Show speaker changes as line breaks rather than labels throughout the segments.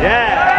Yeah.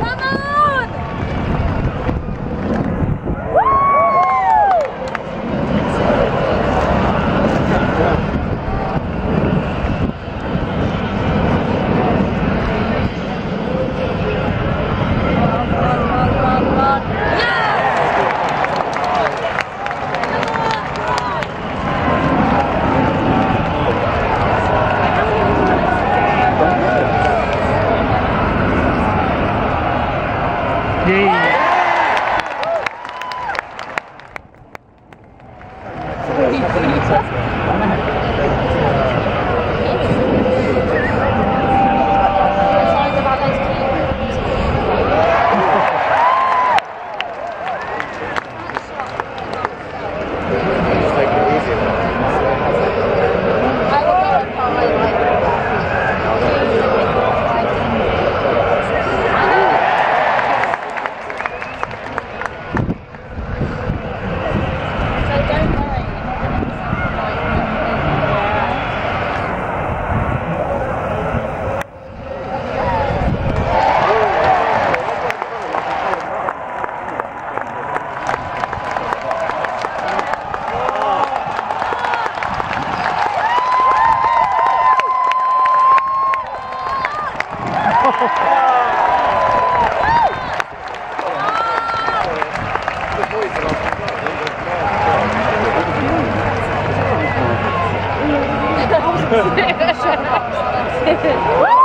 Mama! Woo!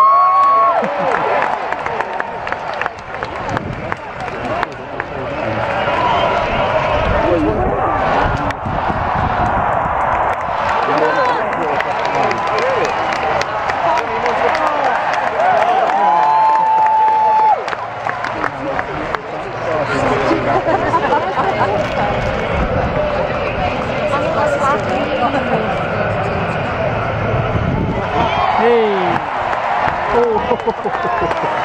Wow.